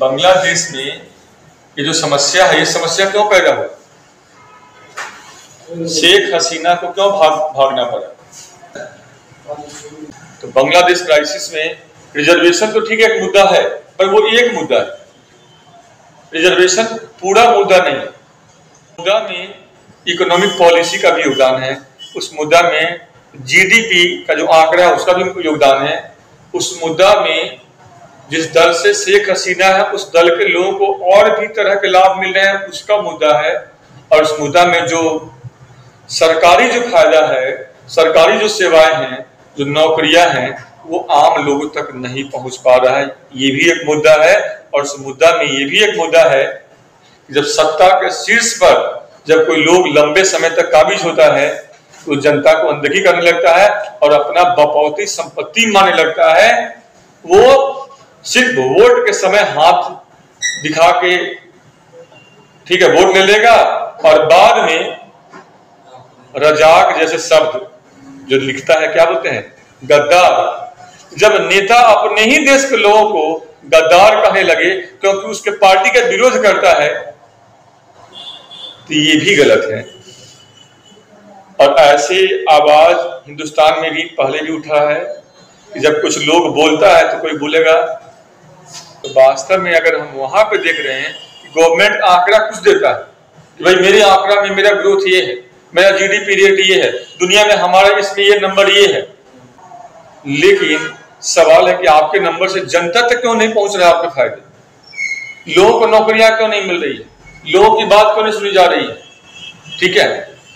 बांग्लादेश में ये जो समस्या है, ये समस्या क्यों पैदा हुई? शेख हसीना को क्यों भाग, भागना पड़ा? तो बांग्लादेश क्राइसिस में रिजर्वेशन तो ठीक एक मुद्दा है, पर वो एक मुद्दा है। रिजर्वेशन पूरा मुद्दा नहीं। मुद्दा में इकोनॉमिक पॉलिसी का भी योगदान है, उस मुद्दा में जीडीपी का जो आंकड़ा है, उसका भी योगदान है। उस मुद्दा में जिस दल से शेख हसीना है, उस दल के लोगों को और भी तरह के लाभ मिल रहे हैं। उसका मुद्दा है, और उस मुद्दा में जो सरकारी जो फ़ायदा है, सरकारी जो सेवाएँ हैं, जो नौकरियाँ हैं, वो आम लोगों तक नहीं पहुँच पा रहा है। ये भी एक मुद्दा है, और उस मुद्दा में ये भी एक मुद्दा है कि जब सत्ता के शीर्ष पर जब कोई लोग लंबे समय तक काबिज होता है तो जनता को अंदगी करने लगता है और अपना बपौती संपत्ति मानने लगता है। वो सिर्फ़ वोट के समय हाथ दिखा के, ठीक है, वोट ले लेगा और बाद में रजाक जैसे शब्द जो लिखता है, क्या बोलते हैं? गद्दार। जब नेता अपने ही देश के लोगों को गद्दार कहने लगे, क्योंकि उसके पार्टी का विरोध करता है तो ये भी गलत है। और ऐसे आवाज़ हिंदुस्तान में भी पहले भी उठा है कि जब कुछ लोग बोलता है तो कोई बोलेगा तो वास्तव में अगर हम वहाँ पे देख रहे हैं गवर्नमेंट आंकड़ा कुछ देता है, कि भाई मेरे आंकड़ा में मेरा ग्रोथ ये है, मेरा जीडीपी रेट ये है, दुनिया में हमारा इसमें ये नंबर ये है। लेकिन सवाल है कि आपके नंबर से जनता तक क्यों नहीं पहुँच रहा आपके फ़ायदे? लोगों को नौकरियाँ क्यों नहीं मिल रही है? लोगों की बात क्यों नहीं सुनी जा रही है? ठीक है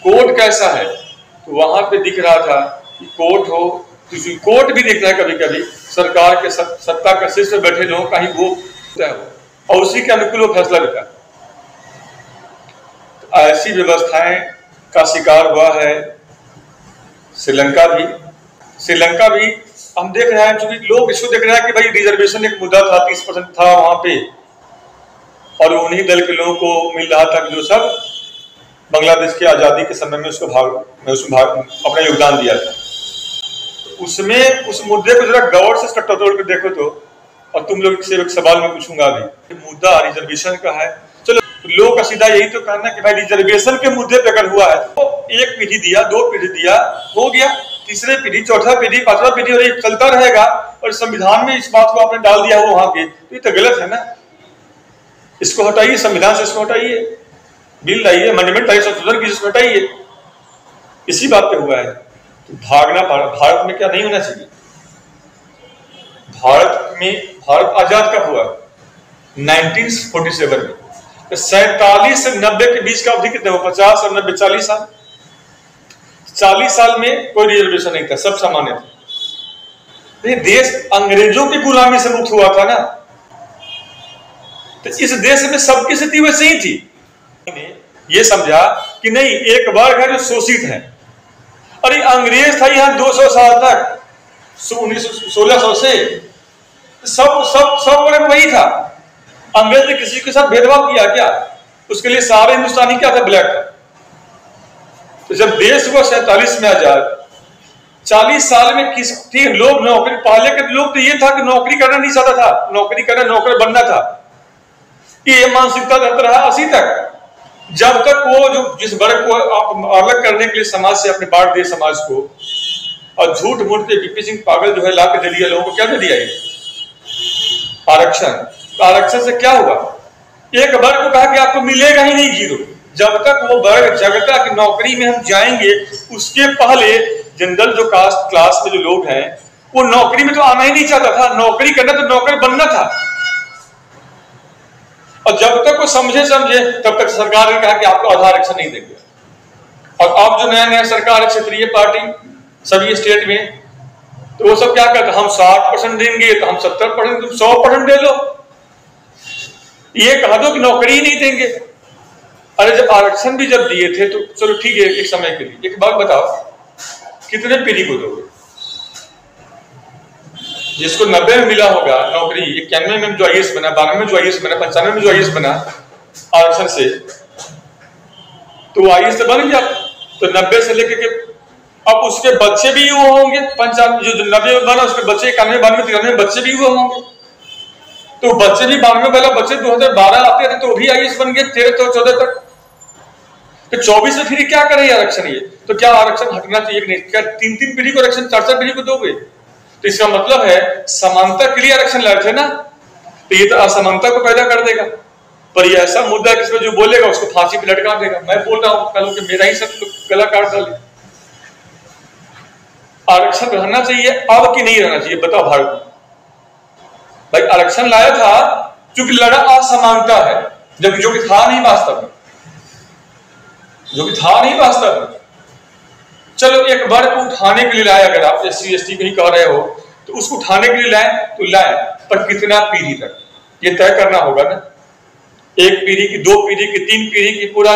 कोर्ट कैसा है? तो वहाँ पे दिख रहा था कि कोर्ट हो तो कोर्ट भी दिख रहा है कभी कभी सरकार के सत्ता के शीर्ष में बैठे लोगों का ही वो तय हो। और उसी के अनुकूल वो फैसला लेता तो ऐसी व्यवस्थाएँ का शिकार हुआ है श्रीलंका भी। श्रीलंका भी, हम देख रहे हैं क्योंकि लोग इसको देख रहे हैं कि भाई रिजर्वेशन एक मुद्दा था, तीस परसेंट था वहाँ पे। और उन्हीं दल के लोगों को मिल रहा था जो सब बांग्लादेश की आज़ादी के समय में उसको भाग, में उसमें भाग, अपना योगदान दिया था। उसमें, उस मुद्दे को जरा गौर से तोड़ कर देखो तो और तुम लोग से एक सवाल में पूछूँगा अभी। मुद्दा रिजर्वेशन का है। चलो, लोग का सीधा यही तो कहना कि भाई रिजर्वेशन के मुद्दे पे अगर हुआ है तो एक पीढ़ी दिया, दो पीढ़ी दिया, हो गया। तीसरे पीढ़ी, चौथा पीढ़ी, पांचवा पीढ़ी और ये चलता रहेगा, और संविधान में इस बात को आपने डाल दिया हो वहाँ पे तो ये तो गलत है ना? इसको हटाइए, संविधान से इसको हटाइए। बिल लाइए अमेंडमेंट लाइए संशोधन की इसको हटाइए। इसी बात पे हुआ है। तो भागना, भारत में क्या नहीं होना चाहिए? भारत में, भारत आज़ाद कब हुआ? 1947 में। तो सैतालीस से नब्बे के बीच का अवधि कितने हो पचास और नब्बे, चालीस साल। चालीस साल में कोई रिजर्वेशन नहीं था, सब सामान्य था। ये देश अंग्रेज़ों की गुलामी से मुक्त हुआ था ना? तो इस देश में सबकी स्थिति वैसे ही थी। ये समझा कि नहीं, एक बार है जो शोषित है अरे अंग्रेज़ था यहाँ 200 साल तक। उन्नीस सौ से सब सब सब वर्ग वही था। अंग्रेज़ ने किसी के साथ भेदभाव किया क्या? उसके लिए सारे हिंदुस्तानी क्या था? ब्लैक। तो जब देश हुआ, सैतालीस में आज़ाद। चालीस साल में किस थी लोग नौकरी पहले के लोग तो ये था कि नौकरी करना नहीं चाहता था। नौकरी करना नौकर बनना था। ये मानसिकता रहता रहा अस्सी तक। जब तक वो जो जिस वर्ग को आप अलग करने के लिए समाज से, अपने बांट दिए समाज को, और झूठ मूठ के वीपी सिंह पागल जो है ला के दे दिया लोगों को क्या दे दिया आरक्षण। तो आरक्षण से क्या हुआ? एक वर्ग को कहा कि आपको मिलेगा ही नहीं ज़ीरो। जब तक वो वर्ग जगता की नौकरी में हम जाएँगे, उसके पहले जनरल जो कास्ट, क्लास में जो लोग हैं, वो नौकरी में तो आना ही नहीं चाहता था। नौकरी करना तो नौकर बनना था। और जब तक वो समझे समझे, तब तक सरकार ने कहा कि आपको आधार आरक्षण नहीं देंगे और अब जो नया नया सरकार है, क्षेत्रीय पार्टी सभी स्टेट में तो वो सब क्या कहते हम साठ परसेंट देंगे तो हम सत्तर परसेंट तुम सौ परसेंट दे लो ये कहा दो कि नौकरी नहीं देंगे। अरे जब आरक्षण भी जब दिए थे तो चलो ठीक है, एक समय के लिए। एक बात बताओ, कितने पीढ़ी को दोगे? जिसको नब्बे में मिला होगा नौकरी, इक्यानवे में जो आई बना बानवे में जो आई बना, पंचानवे में जो आई बना, आरक्षण से तो आई तो बन गया। तो नब्बे से लेकर के, अब उसके बच्चे भी वो होंगे, पंचानवे, जो नब्बे में बना, उसके बच्चे इक्यानवे बानवे तिरानवे बच्चे भी वो होंगे। तो बच्चे भी बानवे वाला बच्चे 2012 आते थे तो भी आई बन गए, तेरह तो चौदह तक। तो चौबीस में फिर क्या करे आरक्षण ये? तो क्या आरक्षण हटना चाहिए नहीं? क्या तीन तीन पीढ़ी को आरक्षण चार चार पीढ़ी को दोगे? तो इसका मतलब है, समानता के लिए आरक्षण लाए थे ना? तो ये तो असमानता को पैदा कर देगा। पर ये ऐसा मुद्दा किसमें जो बोलेगा, उसको फांसी पे लटका देगा। मैं बोल रहा हूँ, कल मेरा ही सब गला काट डाले आरक्षण रहना चाहिए, अब कि नहीं रहना चाहिए, बताओ भारत में। भाई, आरक्षण लाया था, क्योंकि लड़ा असमानता है। जबकि जो कि था नहीं वास्तव में। जो कि था नहीं वास्तव में। चलो एक वर्ग को उठाने के लिए लाए, अगर आप एस सी एस टी कहीं कह रहे हो तो उसको उठाने के लिए लाए तो लाए, पर कितना पीढ़ी तक? ये तय करना होगा ना। एक पीढ़ी की, दो पीढ़ी की, तीन पीढ़ी की, पूरा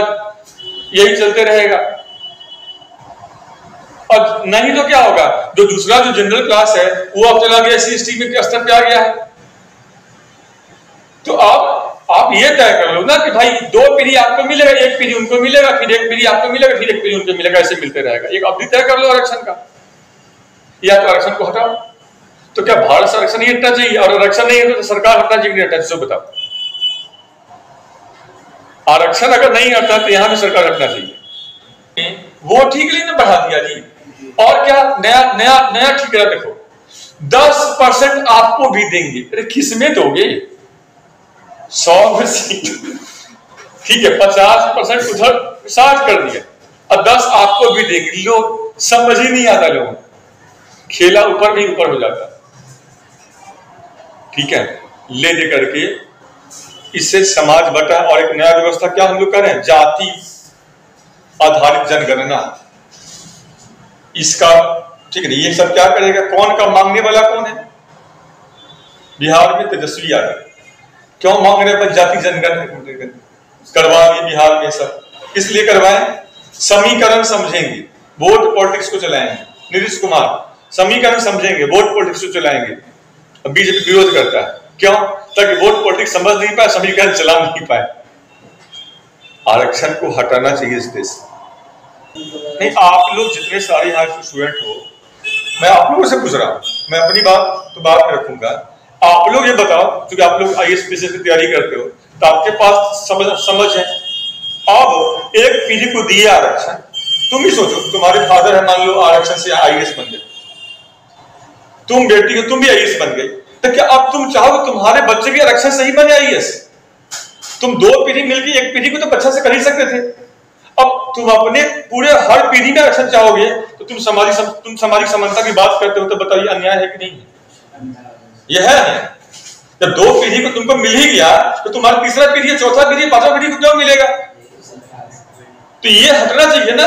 यही चलते रहेगा। और नहीं तो क्या होगा? जो दूसरा जो जनरल क्लास है, वो अब चला गया सी एस टी के स्तर पे आ गया है? तो आप आप ये तय कर लो ना कि भाई दो पीढ़ी आपको मिलेगा, एक पीढ़ी उनको मिलेगा, फिर एक पीढ़ी आपको मिलेगा, फिर एक पीढ़ी उनको मिलेगा, ऐसे मिलते रहेगा। एक अवधि तय कर लो आरक्षण का। या तो आरक्षण को हटाओ। तो क्या भारत से आरक्षण नहीं हटना चाहिए? और आरक्षण नहीं है तो सरकार हटना चाहिए हटना चाहिए? बताओ। आरक्षण अगर नहीं हटता तो यहाँ भी सरकार हटना चाहिए। वो ठीक नहीं बढ़ा दिया जी। और क्या? नया नया नया ठीक है, देखो। दस परसेंट आपको भी देंगे। अरे किसमें दोगे? सौ में ठीक है, पचास परसेंट उधर साठ कर दिया। और दस आपको भी देंगे। लोग समझ ही नहीं आता लोगों खेला ऊपर भी ऊपर हो जाता। ठीक है, ले दे करके इससे समाज बटा और एक नया व्यवस्था क्या हम लोग करें? जाति आधारित जनगणना। इसका, ठीक है, ये सब क्या करेगा? कौन का मांगने वाला कौन है? बिहार में तेजस्वी यादव। क्यों मांग रहे पर जाति जनगणना करवाएँगे बिहार में सब। इसलिए करवाएँ? समीकरण समझेंगे। वोट पॉलिटिक्स को चलाएँगे। नीतीश कुमार, समीकरण समझेंगे। वोट पॉलिटिक्स को चलाएँगे। बीजेपी विरोध करता है। क्यों? ताकि वोट पॉलिटिक्स समझ नहीं पाए, समीकरण चला नहीं पाए। आरक्षण को हटाना चाहिए इस देश। नहीं, आप लोग जितने सारे यहाँ स्टूडेंट हो, मैं आप लोगों से पूछ रहा हूँ। मैं अपनी बात तो बात रखूँगा। आप लोग ये बताओ क्योंकि आप लोग आई एस की तैयारी करते हो तो आपके पास समझ समझ है। अब एक पीढ़ी को दिए आरक्षण तुम ही सोचो तुम्हारे फादर है मान लो आरक्षण से आईएएस बन गए। तुम बेटी हो तुम भी आईएएस बन गई तो क्या अब तुम चाहो तुम्हारे बच्चे भी आरक्षण से ही बने आई तुम दो पीढ़ी मिलकर एक पीढ़ी को तो अच्छा से कर ही सकते थे। अब तुम अपने पूरे हर पीढ़ी में आरक्षण चाहोगे तो तुम सामाजिक सम, तुम सामाजिक समानता की बात करते हो तो बताइए अन्याय है कि नहीं यह है। जब दो पीढ़ी को तुमको मिल ही गया तो तुम्हारा तीसरा पीढ़ी चौथा पीढ़ी पांचवा पीढ़ी को क्यों मिलेगा? तो ये हटना चाहिए ना।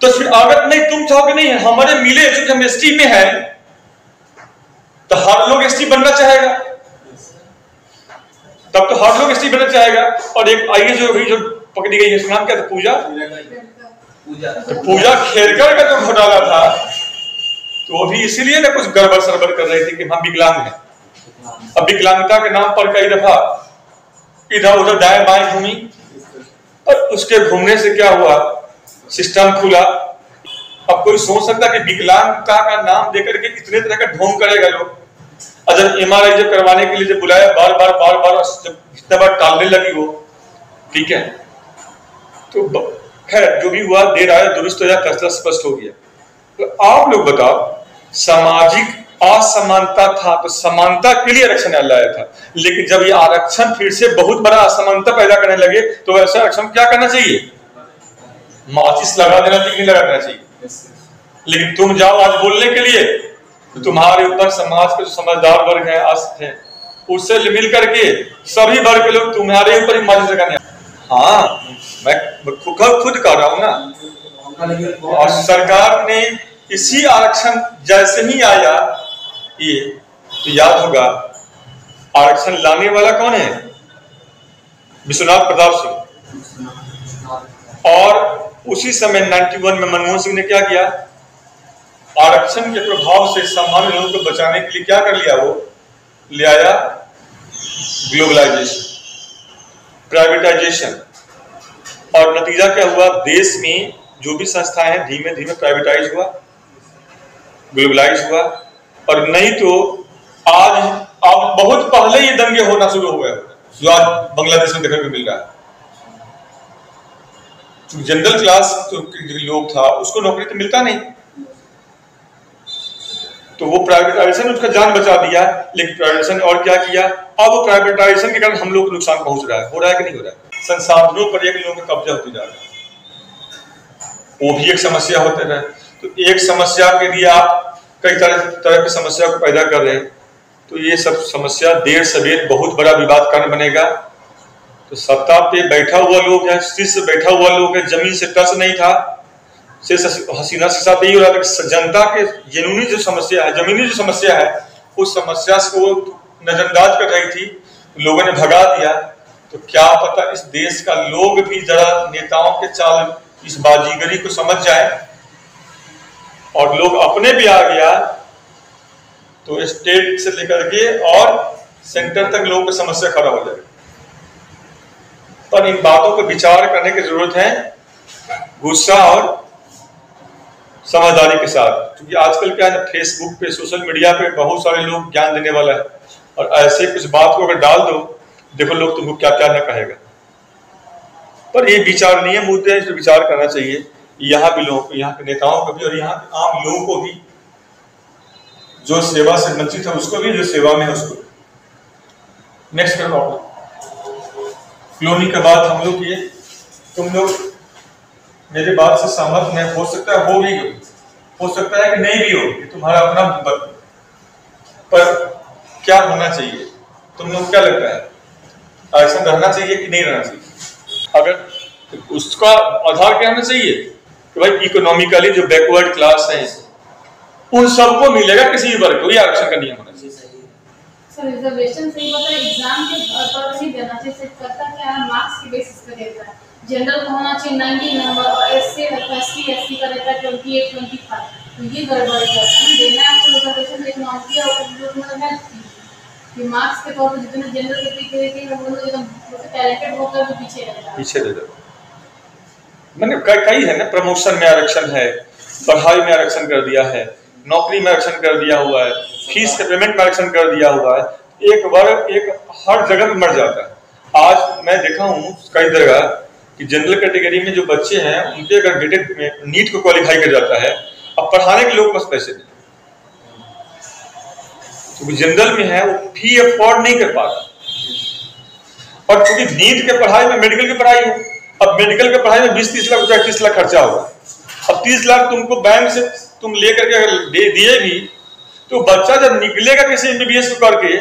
तो फिर अगर नहीं तुम चाहोगे नहीं हमारे मिले जो हम एस में है तो हर लोग एस बनना चाहेगा। तब तो हर लोग एस बनना चाहेगा। और एक आइए जो अभी जो पकड़ी गई है नाम क्या था? पूजा? तो पूजा खेरकर का जो घोटाला था तो वो भी इसीलिए ना कुछ गड़बड़ सरबड़ कर रहे थे कि हम विकलांग हैं। अब विकलांगता के नाम पर कई दफ़ा इधर उधर दाएँ बाएँ घूमी। और उसके घूमने से क्या हुआ? सिस्टम खुला। अब कोई सोच सकता कि विकलांगता का नाम देकर के कितने तरह का ढोंग करेगा लोग। और जब एम जब करवाने के लिए जब बुलाया, बार बार बार बार जब जितना बार टालने लगी वो, ठीक है? तो खैर, जो भी हुआ, देर आया, दुरुस्त हो या फैसला स्पष्ट हो गया। तो आप लोग बताओ सामाजिक असमानता था तो समानता के लिए आरक्षण लाया था। लेकिन जब ये आरक्षण फिर से बहुत बड़ा असमानता पैदा करने लगे तो वैसे आरक्षण क्या करना चाहिए? माचिस लगा देना चाहिए नहीं लगा देना चाहिए। लेकिन तुम जाओ आज बोलने के लिए तो तुम्हारे ऊपर समाज के जो समझदार वर्ग है, अस्त है, उससे मिल करके सभी वर्ग के लोग तुम्हारे ऊपर ही माचिस लगाने हाँ मैं खुद खुद कर रहा हूँ ना। और सरकार ने इसी आरक्षण जैसे ही आया, ये तो याद होगा, आरक्षण लाने वाला कौन है? विश्वनाथ प्रताप सिंह। और उसी समय 91 में मनमोहन सिंह ने क्या किया? आरक्षण के प्रभाव से सामान्य लोगों को बचाने के लिए क्या कर लिया वो? ले आया ग्लोबलाइजेशन प्राइवेटाइजेशन और नतीजा क्या हुआ? देश में जो भी संस्थाएँ हैं धीमे धीमे प्राइवेटाइज हुआ। ग्लोबलाइज हुआ। और नहीं तो आज अब बहुत पहले ये दंगे होना शुरू हो गए जो आज बांग्लादेश में देखने को मिल रहा है। जनरल क्लास जो लोग था, उसको नौकरी तो मिलता नहीं। तो वो प्राइवेटाइजेशन उसका जान बचा दिया, लेकिन प्राइवेटाइजेशन और क्या किया? अब वो प्राइवेटाइजेशन के कारण हम लोग को नुकसान पहुँच रहा है। हो रहा है कि नहीं हो रहा है? संसाधनों पर एक लोगों का कब्जा होते जा रहा है। वो भी एक समस्या होते रहे। तो एक समस्या के लिए आप कई तरह तरह की समस्या को पैदा कर रहे हैं। तो ये सब समस्या देर सवेर बहुत बड़ा विवाद कारण बनेगा। तो सत्ता पे बैठा हुआ लोग है, शीर्ष बैठा हुआ लोग है, ज़मीन से टच नहीं था। हसीना से साथ यही हो रहा था जनता के जनूनी जो समस्या है, जमीनी जो समस्या है, उस समस्या वो नजरअंदाज कर रही थी, लोगों ने भगा दिया। तो क्या पता इस देश का लोग भी जरा नेताओं के चाल इस बाजीगरी को समझ जाए। और लोग अपने भी आ गया तो स्टेट से लेकर के और सेंटर तक लोगों की समस्या खड़ा हो जाए। पर इन बातों पर विचार करने की ज़रूरत है, गुस्सा और समझदारी के साथ। क्योंकि आजकल क्या है फेसबुक पे सोशल मीडिया पे बहुत सारे लोग ज्ञान देने वाला है। और ऐसे कुछ बात को अगर डाल दो, देखो लोग तुमको क्या क्या ना कहेगा। पर ये विचार नहीं है, मुद्दे इस विचार करना चाहिए। यहाँ भी लोगों को यहाँ के नेताओं को भी और यहाँ के आम लोगों को भी जो सेवा से वंचित है, उसको भी जो सेवा में है, उसको नेक्स्ट कर करो क्लोनी के बाद हम लोग ये, तुम लोग मेरे बात से सहमत नहीं हो सकता है हो भी हो। सकता है कि नहीं भी हो, ये तुम्हारा अपना पर क्या होना चाहिए? तुम लोग क्या लगता है? ऐसा रहना चाहिए कि नहीं रहना चाहिए? अगर उसका आधार क्या होना चाहिए? कि भाई इकोनॉमिकली जो बैकवर्ड क्लास है उन सबको मिलेगा किसी भी वर्ग को ये आरक्षण का नियम होना चाहिए। रिजर्वेशन सही मतलब एग्ज़ाम के तौर पर देना चाहिए करता क्या मार्क्स की बेसिस पे देता है। जनरल का होना चाहिए नाइनटी नंबर और S C S T S C का रहता है ट्वेंटी एट ट्वेंटी फाइव तो ये गड़बड़ी करता है देना आपको रिजर्वेशन एक नौकरी और मतलब है कि। मार्क्स के तौर पर जितने जनरल के पीछे रहते हैं वो लोग एकदम टैलेंटेड होकर पीछे रहता है। पीछे रह जाता मैंने कई है ना, प्रमोशन में आरक्षण है, पढ़ाई में आरक्षण कर दिया है, नौकरी में आरक्षण कर दिया हुआ है, फ़ीस के पेमेंट में आरक्षण कर दिया हुआ है, एक वर्ग एक, हर जगह मर जाता है। आज मैं देखा हूँ, कई जगह, कि जनरल कैटेगरी में जो बच्चे हैं, उनके अगर गेटेड नीट को क्वालिफाई कर जाता है, अब पढ़ाने के लोग पास पैसे नहीं। तो जनरल में है, वो फ़ी अफोर्ड नहीं कर पाता। और क्योंकि नीट के पढ़ाई में मेडिकल की पढ़ाई है। अब मेडिकल के पढ़ाई में बीस तीस लाख रुपया, तीस लाख खर्चा होगा। अब तीस लाख तुमको बैंक से तुम लेकर के दे दिए भी तो बच्चा जब निकलेगा किसी एमबीबीएस करके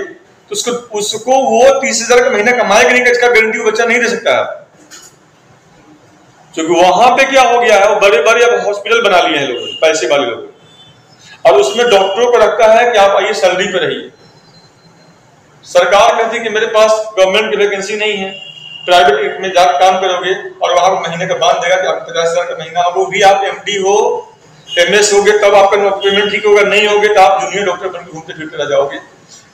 तो उसको उसको वो तीस हज़ार का महीना कमाएगा नहीं इसका गारंटी वो बच्चा नहीं दे सकता। क्योंकि वहाँ पे क्या हो गया है, वो बड़े बड़े अब हॉस्पिटल बना लिए हैं लोगों पैसे वाले लोग और उसमें डॉक्टरों को रखता है कि आप आइए सैलरी पे रहिए। सरकार कहती है कि मेरे पास गवर्नमेंट की वैकेंसी नहीं है। प्राइवेट में जाकर काम करोगे और वहाँ महीने का बाँध देगा कि आप पचास हज़ार का महीना वो भी आप एमडी हो एमएस हो गए तब आपका पेमेंट ठीक होगा नहीं होगे तो आप जूनियर डॉक्टर बनकर घूमते फिरते रह जाओगे।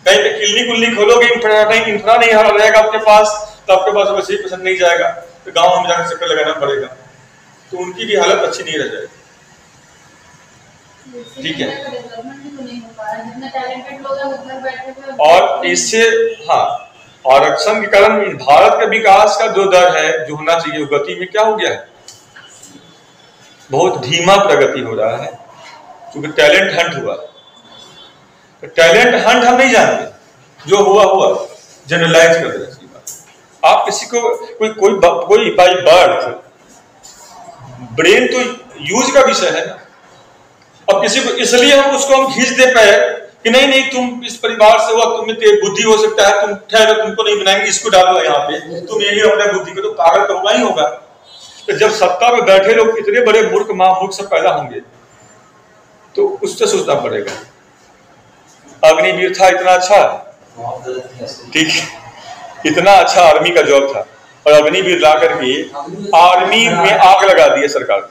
कहीं पे क्लिनिक उलिनिक खोलोगे इंफ्रा नहीं इंफ्रा नहीं रहेगा आपके पास तो आपके पास वैसे ही पसंद नहीं जाएगा तो गाँव में जाकर चक्कर लगाना पड़ेगा। तो उनकी भी हालत अच्छी नहीं रह जाएगी। ठीक है। तो और इससे हाँ आरक्षण के कारण भारत के विकास का जो दर है, जो होना चाहिए गति में क्या हो गया है? बहुत धीमा प्रगति हो रहा है, क्योंकि टैलेंट हंट हुआ। तो टैलेंट हंट हम नहीं जानते। जो हुआ हुआ। जनरलाइज कर दे आप किसी को, कोई कोई कोई बाई बर्थ ब्रेन तो यूज़ का विषय है अब किसी को, इसलिए हम उसको हम खींच दे पाए कि नहीं नहीं, तुम इस परिवार से हुआ तुम्हें बुद्धि हो सकता है, तुम ठहरो, तुमको नहीं बनाएँगे, इसको डालो यहाँ पे। तुम यही अपने बुद्धि को तो पागल तो होगा ही होगा। तो जब सत्ता में बैठे लोग इतने बड़े मूर्ख, महामूर्ख सब पैदा होंगे तो उससे सोचना पड़ेगा। अग्निवीर था, इतना अच्छा। ठीक इतना अच्छा आर्मी का जॉब था। और अग्निवीर ला करके आर्मी में आग लगा दी है सरकार और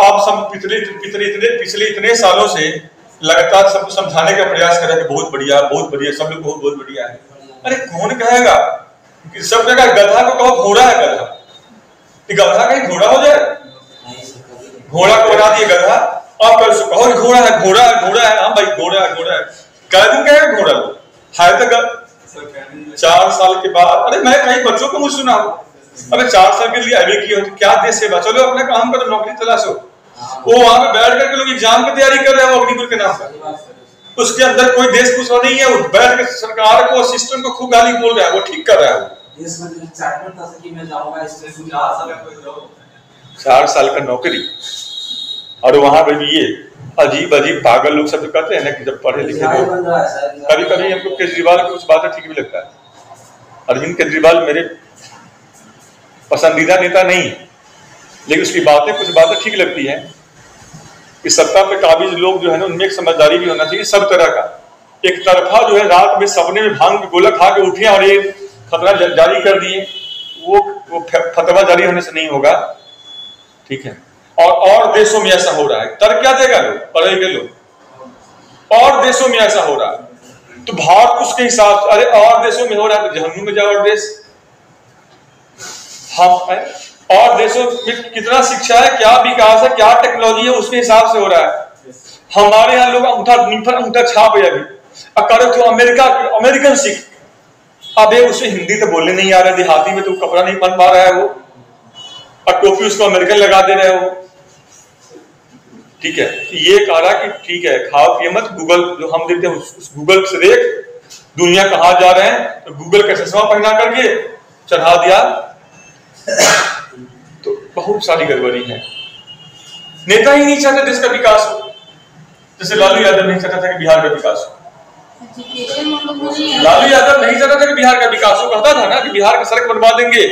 आप सब पिछले पिछले इतने पिछले इतने सालों से लगातार सबको समझाने का प्रयास कर रहे हैं बहुत बढ़िया बहुत बढ़िया सब लोग बहुत बहुत बढ़िया है। अरे कौन कहेगा? कि सब जगह गधा को कहो घोड़ा है गधा। गधा कहीं घोड़ा हो जाए? घोड़ा को बना दिए गधा। आप कहो घोड़ा है घोड़ा है घोड़ा है। हाँ भाई घोड़ा है घोड़ा है। कै दिन कहेगा घोड़ा है तो चार साल के बाद अरे मैं कहीं बच्चों को मुझ सुना अरे चार साल के लिए अभी की तो क्या देश सेवा? चलो अपने काम करो नौकरी तलाशो। वो वहाँ पे बैठ करके लोग एग्ज़ाम की तैयारी कर रहे हैं वो अग्निकुल के नाम पर। उसके अंदर कोई देश कुछ नहीं है वो बैठ के सरकार को सिस्टम को खूब गाली बोल रहा है वो ठीक कर रहा है। चार साल का नौकरी। और वहाँ पे भी ये अजीब अजीब पागल लोग सब कहते हैं ना कि जब पढ़े लिखे लोग। है कभी कभी हमको केजरीवाल की कुछ बातें ठीक भी लगता है। अरविंद केजरीवाल मेरे पसंदीदा नेता नहीं। लेकिन उसकी बातें, कुछ बातें ठीक लगती हैं कि सत्ता पे काबिज लोग जो है ना, उनमें एक समझदारी भी होना चाहिए सब तरह का। एक तरफा जो है रात में सपने में भाँग, गोला खा के उठे और ये खतरा जारी कर दिए, वो वो फतवा जारी होने से नहीं होगा। ठीक है? और और देशों में ऐसा हो रहा है। तर क्या देगा लोग? पढ़े लिखे लोग। और देशों में ऐसा हो रहा है। तो भारत उसके हिसाब से, अरे और देशों में हो रहा है तो जहन्नुम में जाओ और देश। हम है? और देशों में कितना शिक्षा है क्या विकास है क्या टेक्नोलॉजी है उसके हिसाब से हो रहा है। हमारे यहाँ लोग अंगूठा निफर अंगूठा छाप है अभी। करे तो अमेरिका अमेरिकन सिख। अबे उसे हिंदी तो बोलने नहीं आ रहा देहाती में तो कपड़ा नहीं पहन पा रहा है वो। और टोपी उसको अमेरिकन लगा दे रहे हो ठीक है ये कह रहा कि ठीक है खाओ पिए मत गूगल जो हम देते हैं उस, उस गूगल से देख दुनिया कहाँ जा रहे हैं। तो गूगल का चश्मा पहना करके चढ़ा दिया। तो बहुत सारी गड़बड़ी है। नेता ही नहीं चाहते देश का विकास हो। जैसे लालू यादव नहीं चाहता था कि बिहार का विकास हो। लालू यादव नहीं चाहता था कि बिहार का विकास हो। कहता था ना कि बिहार का सड़क बनवा देंगे।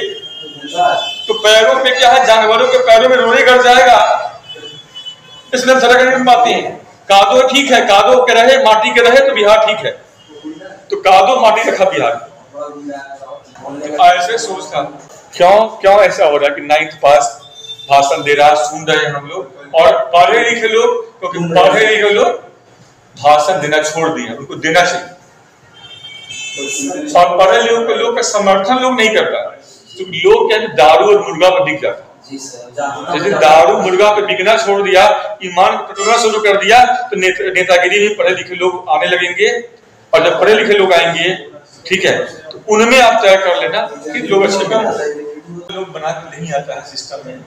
तो पैरों पे क्या है? जानवरों के पैरों में रोने गड़ जाएगा। इसलिए सड़क नहीं बनवाते हैं। कादो ठीक है कादो के रहे माटी के रहे तो बिहार ठीक है। तो कादो माटी रखा बिहार। ऐसे सोचता क्यों क्यों ऐसा हो रहा है कि नाइन्थ पास भाषण दे रहा सुन रहे हैं हम लोग? और पढ़े लिखे लोग क्योंकि पढ़े लिखे लोग भाषण देना छोड़ दिए उनको देना चाहिए। और पढ़े लोगों के लोग का समर्थन लोग नहीं करता। तो लोग क्या दारू और मुर्गा पर दिख जाता जैसे दारू मुर्गा पर बिकना छोड़ दिया ईमान पे टटोलना शुरू कर दिया तो नेत, नेतागिरी में पढ़े लिखे लोग आने लगेंगे। और जब पढ़े लिखे लोग आएँगे ठीक है उनमें आप तय कर लेना कि लोग अच्छे लोग बना नहीं आता है सिस्टम में।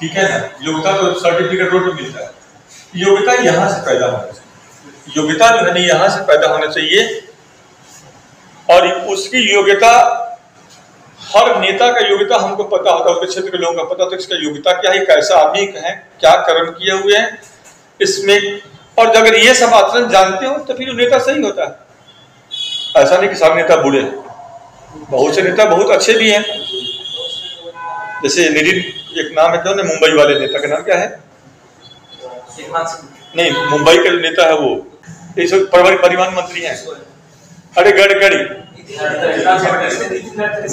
ठीक है ना? योग्यता तो सर्टिफिकेट रोड पे मिलता है। योग्यता यहाँ से पैदा होना चाहिए। योग्यता जो है यहाँ से पैदा होना चाहिए। और उसकी योग्यता, हर नेता का योग्यता हमको पता होता है, उसके क्षेत्र के लोगों का पता है इसका योग्यता क्या है, कैसा आदमी है, क्या कर्म किए हुए हैं, इसमें। और अगर ये सब आचरण जानते हो तो फिर नेता सही होता है। ऐसा नहीं कि सारे नेता बुरे हैं। बहुत से नेता बहुत अच्छे भी हैं। जैसे मेरी एक नाम है ना, मुंबई वाले नेता का नाम क्या है? नहीं, मुंबई के नेता है वो। सब परिवहन मंत्री हैं। अरे गडकरी।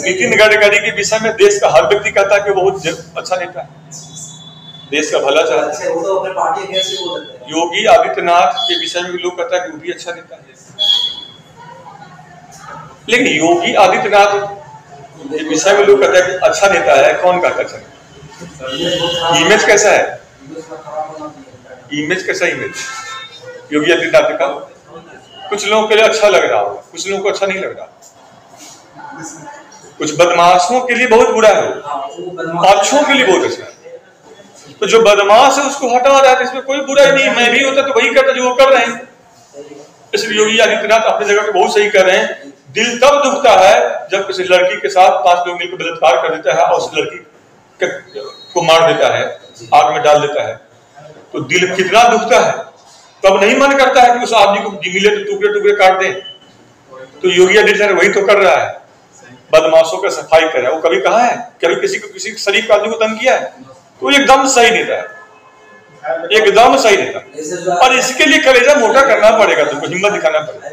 नितिन गडकरी के विषय में देश का हर व्यक्ति कहता है कि बहुत अच्छा नेता है। देश का भला चाहता तो है। योगी आदित्यनाथ के विषय में भी लोग कहता है कि वो भी अच्छा नेता है। लेकिन योगी आदित्यनाथ विषय में लोग कहता है कि अच्छा नेता है, कौन है अच्छा इमेज कैसा है? इमेज का कैसा इमेज योगी आदित्यनाथ का? कुछ लोगों के लिए अच्छा लग रहा होगा कुछ लोगों को अच्छा नहीं लग रहा। कुछ बदमाशों के लिए बहुत बुरा है हाँ अच्छों के लिए बहुत अच्छा है। तो जो बदमाश है, उसको हटा रहा है इसमें कोई बुरा नहीं। मैं भी होता तो वही करता जो वो कर रहे हैं। इसलिए योगी आदित्यनाथ अपनी जगह पे बहुत सही कर रहे हैं। दिल तब दुखता है जब किसी लड़की के साथ पाँच लोग मिलकर बलात्कार कर देता है और उस लड़की को मार देता है, आग में डाल देता है। तो दिल कितना दुखता है, तब नहीं मन करता है कि उस आदमी को मिले तो टुकड़े टुकड़े काट दें। तो योगी आदित्यनाथ वही तो कर रहा है। बदमाशों का सफ़ाई करे वो कभी कहा है कभी किसी को, किसी शरीफ आदमी को तंग किया है तो एकदम सही नेता है। एकदम सही ऐसे जो और इसके लिए कलेजा मोटा करना पड़ेगा, तुमको हिम्मत दिखाना पड़ेगा।